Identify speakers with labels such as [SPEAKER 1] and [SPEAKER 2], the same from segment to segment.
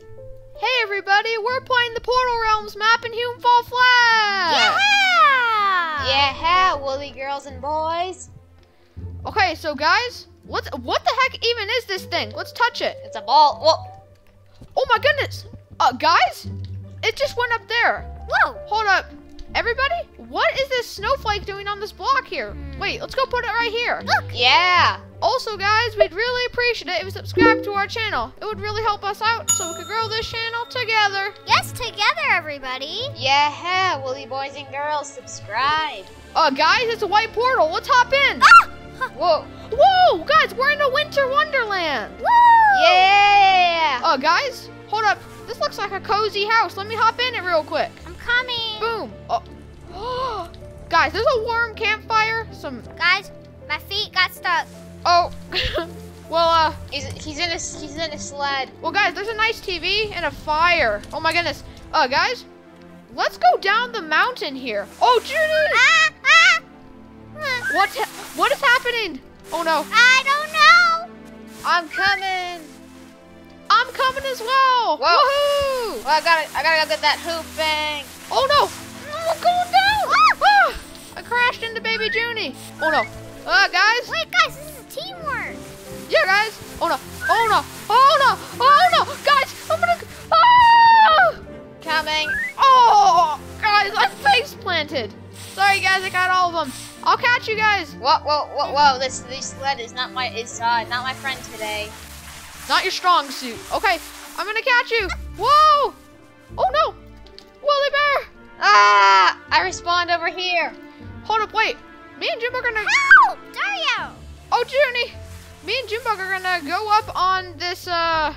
[SPEAKER 1] Hey everybody, we're playing the Portal Realms map in Human Fall Flat!
[SPEAKER 2] Yeah!
[SPEAKER 3] Yeah, woolly girls and boys.
[SPEAKER 1] Okay, so guys, what's what the heck even is this thing? Let's touch it.
[SPEAKER 3] It's a ball. Well,
[SPEAKER 1] Oh my goodness! Uh, guys, it just went up there.
[SPEAKER 2] Whoa!
[SPEAKER 1] Hold up, everybody, what is this snowflake doing on this block here? Wait, let's go put it right here.
[SPEAKER 2] Look!
[SPEAKER 3] yeah.
[SPEAKER 1] Also, guys, we'd really appreciate it if you subscribe to our channel. It would really help us out so we could grow this channel together.
[SPEAKER 2] Yes, together, everybody.
[SPEAKER 3] Yeah, woolly boys and girls, subscribe.
[SPEAKER 1] Uh, guys, it's a white portal. Let's hop in.
[SPEAKER 2] Ah!
[SPEAKER 3] Whoa.
[SPEAKER 1] Whoa, guys, we're in a winter wonderland.
[SPEAKER 2] Woo!
[SPEAKER 3] Yeah.
[SPEAKER 1] Uh, guys, hold up. This looks like a cozy house. Let me hop in it real quick.
[SPEAKER 2] I'm coming.
[SPEAKER 1] Boom. Oh. guys, there's a warm campfire. Some.
[SPEAKER 2] Guys, my feet got stuck.
[SPEAKER 1] Oh. well, uh.
[SPEAKER 3] He's, he's in a he's in a sled.
[SPEAKER 1] Well, guys, there's a nice TV and a fire. Oh my goodness. Uh, guys, let's go down the mountain here. Oh, Judy.
[SPEAKER 2] Ah! Ah!
[SPEAKER 1] What? What is happening? Oh no.
[SPEAKER 2] I don't know.
[SPEAKER 3] I'm coming.
[SPEAKER 1] I'm coming as well.
[SPEAKER 3] Whoa.
[SPEAKER 1] Woohoo!
[SPEAKER 3] Well, I gotta I gotta go get that hoop thing.
[SPEAKER 1] Oh no! I'm going down! Ah! I crashed into baby Junie. Oh no. Uh, guys.
[SPEAKER 2] Wait, guys, this is teamwork.
[SPEAKER 1] Yeah, guys. Oh no. Oh no. Oh no. Oh no. Guys, I'm gonna. Ah!
[SPEAKER 3] Coming.
[SPEAKER 1] Oh, guys, I face planted. Sorry, guys, I got all of them. I'll catch you guys.
[SPEAKER 3] Whoa, whoa, whoa, whoa! This this sled is not my is uh not my friend today.
[SPEAKER 1] Not your strong suit. Okay, I'm gonna catch you. Whoa! Oh no! Woolly bear!
[SPEAKER 3] Ah! I respawned over here.
[SPEAKER 1] Hold up, wait. Me and Jim are gonna.
[SPEAKER 2] Help! Dario!
[SPEAKER 1] Oh, Junie! Me and Jimbug are gonna go up on this, uh.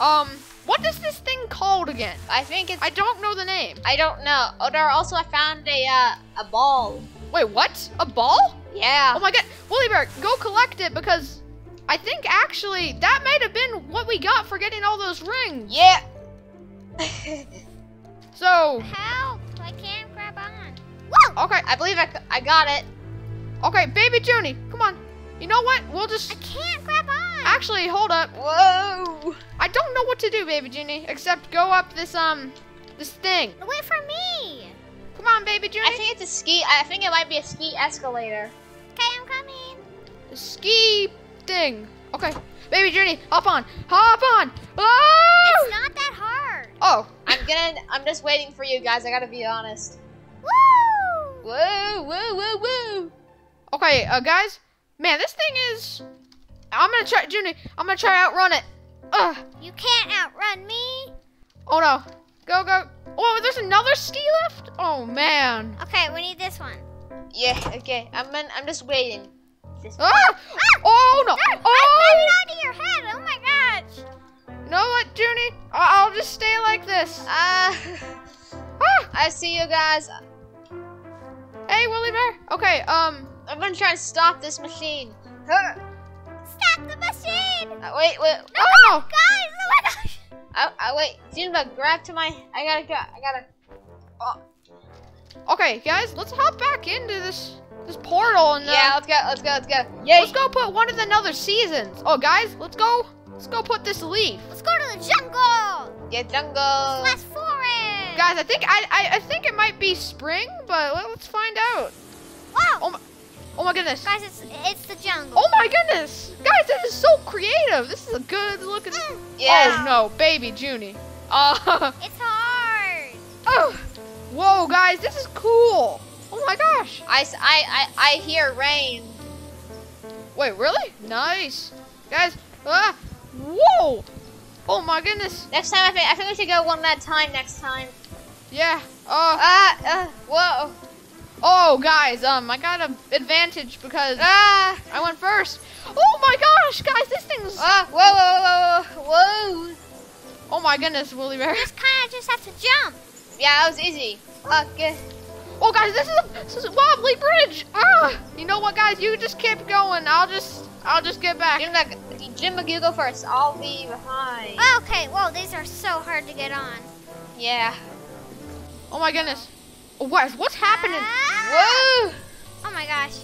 [SPEAKER 1] Um. What is this thing called again?
[SPEAKER 3] I think it's
[SPEAKER 1] I don't know the name.
[SPEAKER 3] I don't know. Oh, there also I found a uh, a ball.
[SPEAKER 1] Wait, what? A ball?
[SPEAKER 3] Yeah.
[SPEAKER 1] Oh my god. Woolly bear, go collect it because I think actually that might have been what we got for getting all those rings.
[SPEAKER 3] Yeah.
[SPEAKER 1] So,
[SPEAKER 2] Help! I can't grab on. Whoa!
[SPEAKER 1] okay,
[SPEAKER 3] I believe I, I got it.
[SPEAKER 1] okay, baby Junie, come on. You know what? We'll just
[SPEAKER 2] I can't grab on.
[SPEAKER 1] actually hold up.
[SPEAKER 3] Whoa.
[SPEAKER 1] I don't know what to do, baby Junie, except go up this um this thing.
[SPEAKER 2] Wait for me.
[SPEAKER 1] Come on, baby Junie.
[SPEAKER 3] I think it's a ski. I think it might be a ski escalator.
[SPEAKER 2] Okay, I'm coming.
[SPEAKER 1] The ski thing. Okay, baby Junie, hop on, hop on. Oh!
[SPEAKER 2] It's not that hard.
[SPEAKER 3] I'm gonna. I'm just waiting for you guys. I gotta be honest.
[SPEAKER 2] Woo!
[SPEAKER 3] Whoa, whoa, whoa, whoa.
[SPEAKER 1] okay, uh, guys. Man, this thing is. I'm gonna try, Junie. I'm gonna try outrun it. Ugh.
[SPEAKER 2] You can't outrun me.
[SPEAKER 1] Oh no. Go go. Oh, there's another ski lift. Oh man.
[SPEAKER 2] Okay, we need this one.
[SPEAKER 3] Yeah. Okay. I'm. In, I'm just waiting. Just,
[SPEAKER 1] Ah! Oh no.
[SPEAKER 2] Ah, I
[SPEAKER 1] Oh.
[SPEAKER 2] landed onto your head. Oh my gosh.
[SPEAKER 1] You know what, Junie? I- I'll just stay like this.
[SPEAKER 3] Ah.
[SPEAKER 1] Ah!
[SPEAKER 3] I see you guys.
[SPEAKER 1] Hey, Woolly Bear. Okay. Um.
[SPEAKER 3] I'm gonna try to stop this machine.
[SPEAKER 2] Stop the machine.
[SPEAKER 3] Uh, wait, wait.
[SPEAKER 1] Oh no.
[SPEAKER 2] Guys, oh my gosh.
[SPEAKER 3] I, I wait. Junebug, grab to my. I gotta go. I gotta. Oh,
[SPEAKER 1] Okay, guys. Let's hop back into this this portal and uh,
[SPEAKER 3] yeah. Let's go. Let's go. Let's go. Yay.
[SPEAKER 1] let's go put one of the other seasons. Oh, guys, let's go. Let's go put this leaf.
[SPEAKER 2] Let's go to the jungle.
[SPEAKER 3] Yeah, jungle.
[SPEAKER 2] Slash forest.
[SPEAKER 1] Guys, I think I, I I think it might be spring, but let- let's find out.
[SPEAKER 2] Wow.
[SPEAKER 1] Oh my, oh my goodness.
[SPEAKER 2] Guys, it's it's the jungle.
[SPEAKER 1] Oh my goodness! Guys, this is so creative. This is a good looking.
[SPEAKER 3] Yeah.
[SPEAKER 1] Oh no, baby Junie. Uh,
[SPEAKER 2] It's hard.
[SPEAKER 1] oh, whoa, guys, this is cool. Oh my gosh.
[SPEAKER 3] I I I hear rain.
[SPEAKER 1] Wait, really? Nice, guys. Ah, whoa. Oh my goodness.
[SPEAKER 3] Next time, I think I think we should go one at time. Next time.
[SPEAKER 1] Yeah. Uh.
[SPEAKER 3] Ah. Uh, whoa.
[SPEAKER 1] Oh, guys. Um, I got an advantage because
[SPEAKER 3] Ah.
[SPEAKER 1] I went first. Oh my gosh, guys, this thing's.
[SPEAKER 3] Ah. Whoa. Whoa. Whoa. Whoa. Whoa.
[SPEAKER 1] Oh my goodness, Woolly Bear.
[SPEAKER 2] Just kind of just have to jump.
[SPEAKER 3] Yeah, that was easy. Okay.
[SPEAKER 1] Oh, guys, this is a, this is a wobbly bridge. Ah. You know what, guys? You just keep going. I'll just I'll just get back.
[SPEAKER 3] Junebug, Junebug, you go first. I'll be behind.
[SPEAKER 2] Okay, whoa, these are so hard to get on.
[SPEAKER 3] Yeah.
[SPEAKER 1] Oh my goodness. Oh, what, what's happening?
[SPEAKER 2] Ah!
[SPEAKER 3] Whoa.
[SPEAKER 2] Oh my gosh.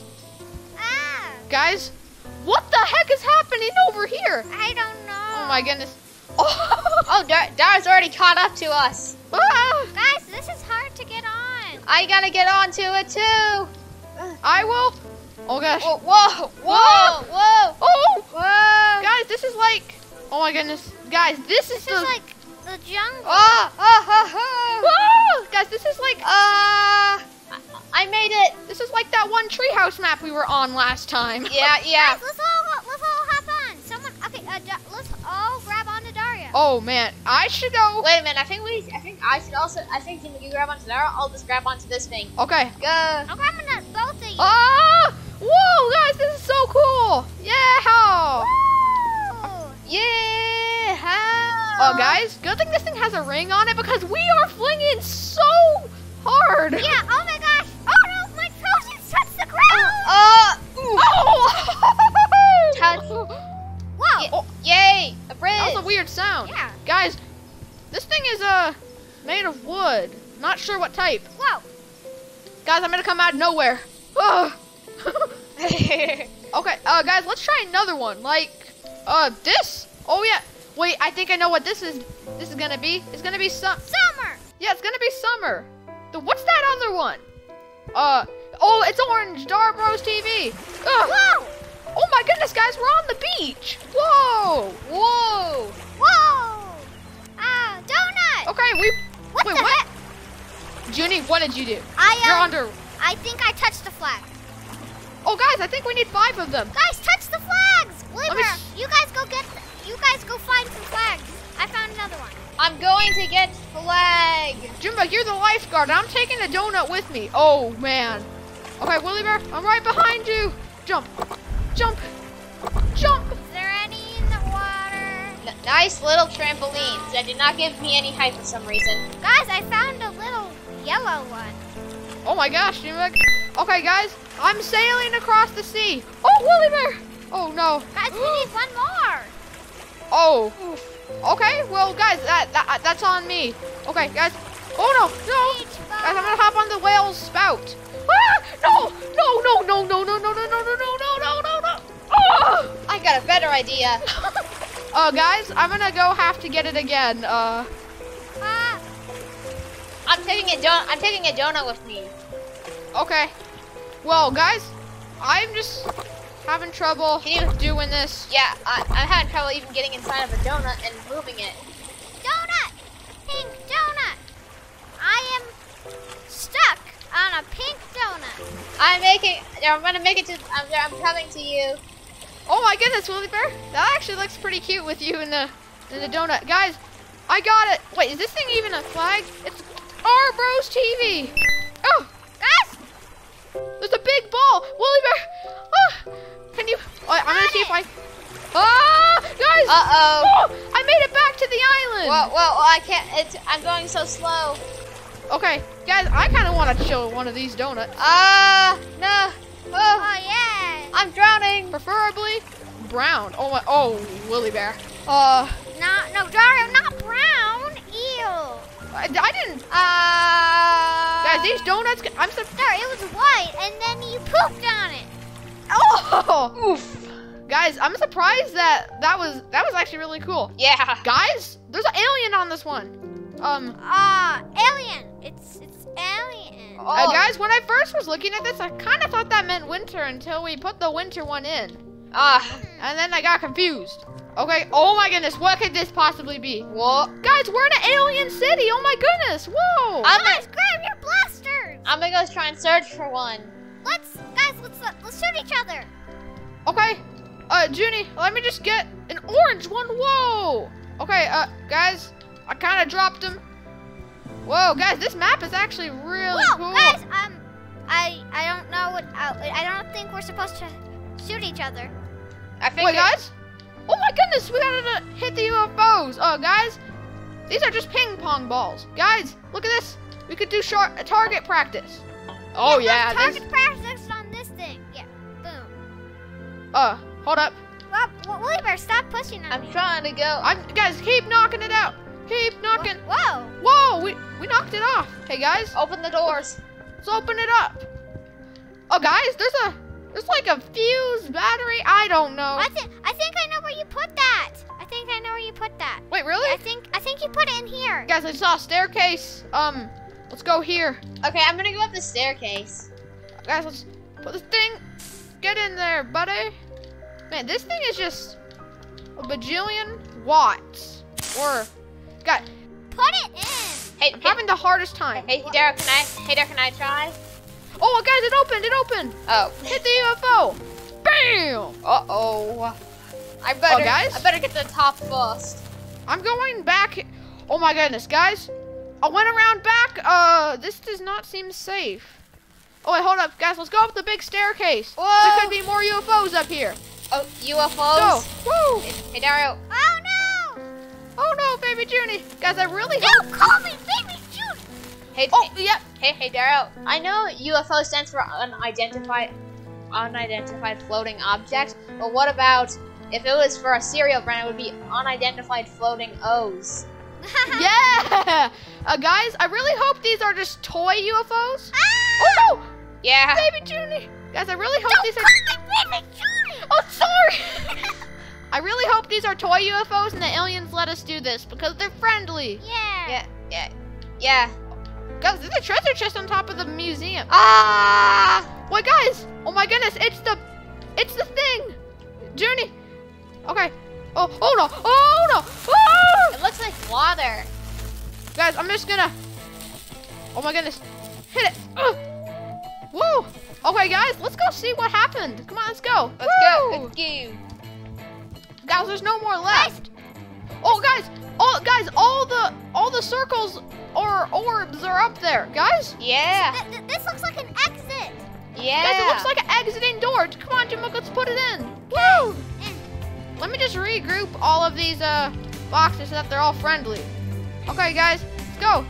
[SPEAKER 2] Ah!
[SPEAKER 1] Guys, what the heck is happening over here?
[SPEAKER 2] I don't know.
[SPEAKER 1] Oh my goodness. Oh,
[SPEAKER 3] Oh, Dar- Dara's already caught up to us.
[SPEAKER 1] Ah,
[SPEAKER 2] Guys, this is hard to get on.
[SPEAKER 3] I gotta get onto it too.
[SPEAKER 1] I will. Oh gosh.
[SPEAKER 3] Whoa, whoa, whoa, whoa,
[SPEAKER 1] Oh,
[SPEAKER 3] whoa.
[SPEAKER 1] Guys, this is like. Oh my goodness, guys, this is
[SPEAKER 2] This
[SPEAKER 1] the.
[SPEAKER 2] like the jungle.
[SPEAKER 3] Ah, ah, ah, ah.
[SPEAKER 1] Whoa! guys, this is like.
[SPEAKER 3] Ah, I made it.
[SPEAKER 1] This is like that one treehouse map we were on last time.
[SPEAKER 3] Yeah, yeah.
[SPEAKER 2] Guys, let's all let's all hop on. Someone, okay, uh, let's all grab onto Dario.
[SPEAKER 1] Oh man, I should go.
[SPEAKER 3] Wait a minute. I think we. I think I should also. I think Jimmy, you grab onto Dara. I'll just grab onto this thing.
[SPEAKER 1] Okay.
[SPEAKER 3] Go.
[SPEAKER 2] I'm grabbing on both of you.
[SPEAKER 1] Ah! Whoa, guys, this is so cool. Yeah.
[SPEAKER 2] Woo!
[SPEAKER 3] Yeah.
[SPEAKER 1] Oh, guys, good thing this thing has a ring on it because we are flinging so hard.
[SPEAKER 2] Yeah. Oh my gosh. Oh no, my toes touched the ground.
[SPEAKER 3] Uh.
[SPEAKER 1] Oh!
[SPEAKER 3] Touch.
[SPEAKER 2] Whoa.
[SPEAKER 3] y- Yay! A bridge.
[SPEAKER 1] That was a weird sound.
[SPEAKER 2] Yeah.
[SPEAKER 1] Guys, this thing is uh made of wood. Not sure what type.
[SPEAKER 2] Whoa.
[SPEAKER 1] Guys, I'm gonna come out of nowhere. Okay, uh, guys, let's try another one. Like, uh, this. Oh yeah. Wait, I think I know what this is. This is gonna be. It's gonna be some.
[SPEAKER 2] Summer.
[SPEAKER 1] Yeah, it's gonna be summer. The what's that other one? Uh, oh, it's orange. Dario Bros TV. Ugh.
[SPEAKER 2] Whoa.
[SPEAKER 1] Oh my goodness, guys, we're on the beach. Whoa.
[SPEAKER 3] Whoa!
[SPEAKER 2] Whoa. Ah, donut.
[SPEAKER 1] Okay, we.
[SPEAKER 2] What
[SPEAKER 1] wait,
[SPEAKER 2] the
[SPEAKER 1] what?
[SPEAKER 2] heck?
[SPEAKER 1] Junie, what did you do?
[SPEAKER 2] I
[SPEAKER 1] You're
[SPEAKER 2] um,
[SPEAKER 1] under.
[SPEAKER 2] I think I touched the flag.
[SPEAKER 1] Oh, guys, I think we need five of them.
[SPEAKER 2] Guys, touch the flags.
[SPEAKER 1] Let me
[SPEAKER 2] you guys go get. The, you guys go find some flags. I found another one.
[SPEAKER 3] I'm going to get flag.
[SPEAKER 1] Jimbo, you're the lifeguard. I'm taking a donut with me. Oh man. Okay, Woolly Bear, I'm right behind you. Jump, jump, jump.
[SPEAKER 2] Is there any in the water?
[SPEAKER 3] N- nice little trampolines that did not give me any height for some reason.
[SPEAKER 2] Guys, I found a little yellow one.
[SPEAKER 1] Oh my gosh, Jimbo. Okay, guys, I'm sailing across the sea. Oh, Woolly Bear. Oh no.
[SPEAKER 2] Guys, we need one more.
[SPEAKER 1] Oh. Okay, well, guys, that, that that's on me. Okay, guys. Oh no, no. Guys, I'm gonna hop on the whale's spout. Ah! No, no, no, no, no, no, no, no, no, no, no, no, no, no, no. Ah!
[SPEAKER 3] I got a better idea.
[SPEAKER 1] Uh, guys, I'm gonna go have to get it again. Uh,
[SPEAKER 2] Ah,
[SPEAKER 3] I'm taking a don. I'm taking a donut with me.
[SPEAKER 1] okay. Well, guys, I'm just having trouble
[SPEAKER 3] Can you-
[SPEAKER 1] doing this.
[SPEAKER 3] Yeah, I, I'm having trouble even getting inside of a donut and moving it.
[SPEAKER 2] donut. Pink donut. I am stuck on a pink donut.
[SPEAKER 3] I'm making. I'm gonna make it to. I'm, I'm coming to you.
[SPEAKER 1] Oh my goodness, Woolly Bear, that actually looks pretty cute with you in the in the donut. Guys, I got it. Wait, is this thing even a flag? It's our Bros TV. Oh,
[SPEAKER 2] Guys,
[SPEAKER 1] there's a big ball. Woolly Bear, ah, can you? Oh, I'm gonna see if I. Ah, guys.
[SPEAKER 3] Uh oh.
[SPEAKER 1] Oh, I made it back to the island.
[SPEAKER 3] Well, well, I can't. It's. I'm going so slow.
[SPEAKER 1] Okay, guys, I kind of want to chill one of these donuts.
[SPEAKER 3] Ah, no. Oh,
[SPEAKER 2] oh yeah.
[SPEAKER 3] I'm drowning.
[SPEAKER 1] Preferably brown. Oh my, oh, Woolly Bear. Uh,
[SPEAKER 2] No, no, Dario, not brown. Ew.
[SPEAKER 1] I, I didn't.
[SPEAKER 3] Ah.
[SPEAKER 1] Guys, these donuts. I'm so.
[SPEAKER 2] No, it was white, and then you pooped on it.
[SPEAKER 1] Oh, oof. Guys, I'm surprised that that was that was actually really cool.
[SPEAKER 3] Yeah.
[SPEAKER 1] Guys, there's an alien on this one. Um,
[SPEAKER 2] Ah, alien. It's it's alien.
[SPEAKER 3] Oh.
[SPEAKER 1] uh, guys, when I first was looking at this, I kind of thought that meant winter until we put the winter one in,
[SPEAKER 3] Ah.
[SPEAKER 1] and then I got confused. Okay. Oh my goodness, what could this possibly be?
[SPEAKER 3] Whoa.
[SPEAKER 1] Guys, we're in an alien city. Oh my goodness. Whoa.
[SPEAKER 3] I'm
[SPEAKER 2] Guys, grab your blasters.
[SPEAKER 3] I'm gonna go try and search for one.
[SPEAKER 2] Let's, guys, let's let's shoot each other.
[SPEAKER 1] Okay. Uh, Junie, let me just get an orange one. Whoa. Okay, uh, guys, I kind of dropped him. Whoa, guys, this map is actually really
[SPEAKER 2] Whoa,
[SPEAKER 1] cool.
[SPEAKER 2] guys, um, I I don't know what I, I don't think we're supposed to shoot each other.
[SPEAKER 3] I think.
[SPEAKER 1] Wait, guys. Oh my goodness, we gotta hit the UFOs. Oh, guys, these are just ping pong balls. Guys, look at this. We could do short target practice. Oh yeah,
[SPEAKER 2] let's
[SPEAKER 1] this.
[SPEAKER 2] target practice on this thing. Yeah, boom.
[SPEAKER 1] Uh, hold up.
[SPEAKER 2] Well, well Woolly Bear, stop pushing on
[SPEAKER 3] I'm
[SPEAKER 2] me.
[SPEAKER 3] trying to go.
[SPEAKER 1] I'm guys, keep knocking it out. Keep knocking.
[SPEAKER 2] Whoa.
[SPEAKER 1] Whoa, we we knocked it off. Hey guys,
[SPEAKER 3] Open the doors.
[SPEAKER 1] let's open it up. Oh guys, there's a there's like a fuse battery. I don't know.
[SPEAKER 2] I think I think I know where you put that. I think I know where you put that.
[SPEAKER 1] Wait, really?
[SPEAKER 2] I think I think you put it in here.
[SPEAKER 1] Guys, I saw a staircase. Um, let's go here.
[SPEAKER 3] Okay, I'm gonna go up the staircase.
[SPEAKER 1] Guys, let's put this thing. Get in there, buddy. Man, this thing is just a bajillion watts. Or, God,
[SPEAKER 2] Put it in.
[SPEAKER 3] Hey,
[SPEAKER 1] I'm
[SPEAKER 3] hey,
[SPEAKER 1] having the hardest time.
[SPEAKER 3] hey, Daryl, can I? Hey, Daryl, can I try?
[SPEAKER 1] Oh, guys, it opened. It opened.
[SPEAKER 3] Oh.
[SPEAKER 1] Hit the UFO. Bam!
[SPEAKER 3] Uh oh. I better.
[SPEAKER 1] Oh, guys?
[SPEAKER 3] I better get to the top first.
[SPEAKER 1] I'm going back. Oh my goodness, guys. I went around back. Uh, this does not seem safe. Oh wait, hold up, guys. Let's go up the big staircase. There could be more UFOs up here.
[SPEAKER 3] Oh,
[SPEAKER 1] Go.
[SPEAKER 3] UFOs.
[SPEAKER 1] Woo!
[SPEAKER 3] Hey, hey, Daryl.
[SPEAKER 2] Oh no!
[SPEAKER 1] Oh no, baby Junie. Guys, I really hope.
[SPEAKER 2] Don't call me baby Junie.
[SPEAKER 3] Hey,
[SPEAKER 1] Oh, yep.
[SPEAKER 3] hey, hey, Daryl. I know UFO stands for unidentified, unidentified floating object. But what about if it was for a cereal brand? It would be unidentified floating O's.
[SPEAKER 1] Yeah. Uh, guys, I really hope these are just toy UFOs.
[SPEAKER 2] Ah!
[SPEAKER 1] Oh no,
[SPEAKER 3] Yeah.
[SPEAKER 1] baby Junie. Guys, I really hope
[SPEAKER 2] Don't
[SPEAKER 1] these are.
[SPEAKER 2] baby June.
[SPEAKER 1] Oh, sorry. I really hope these are toy UFOs and the aliens let us do this because they're friendly.
[SPEAKER 2] Yeah.
[SPEAKER 3] Yeah. Yeah. Yeah.
[SPEAKER 1] Guys, there's a treasure chest on top of the museum.
[SPEAKER 3] Ah!
[SPEAKER 1] Wait, guys! Oh my goodness, it's the, it's the thing. Junie. Okay. Oh, oh no! Oh no! Oh!
[SPEAKER 3] It looks like water.
[SPEAKER 1] Guys, I'm just gonna. Oh my goodness! Hit it! Ugh. Woo! Okay, guys, let's go see what happened. Come on, let's go.
[SPEAKER 3] Let's go.
[SPEAKER 1] Woo!
[SPEAKER 3] Let's go.
[SPEAKER 1] Guys, there's no more left. Oh, guys! Oh, guys! All the all the circles or orbs are up there, guys.
[SPEAKER 3] Yeah.
[SPEAKER 2] Th- th- this looks like an exit.
[SPEAKER 3] Yeah.
[SPEAKER 1] Guys, it looks like an exiting door. Come on, Jimbo, let's put it in. Woo! Let me just regroup all of these uh boxes so that they're all friendly. Okay, guys, let's go.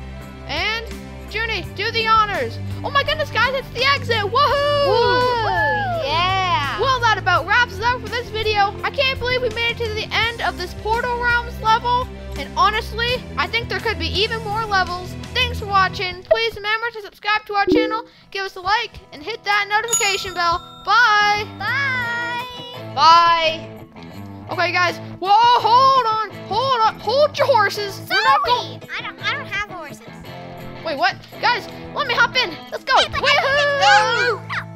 [SPEAKER 1] And Junie, do the honors. Oh my goodness, guys, it's the exit. Woohoo!
[SPEAKER 3] Woo! Yeah.
[SPEAKER 1] Well, that about wraps it up for this video. I can't believe we made it to the end of this Portal Realms level. And honestly, I think there could be even more levels. Thanks for watching. Please remember to subscribe to our channel, give us a like, and hit that notification bell. Bye!
[SPEAKER 2] Bye.
[SPEAKER 3] Bye.
[SPEAKER 1] Okay, guys. Whoa, hold on. Hold on. Hold your horses. We're not going.
[SPEAKER 2] Sorry. I don't. I don't have horses.
[SPEAKER 1] Wait, what? Guys, let me hop in. Let's go. Woohoo!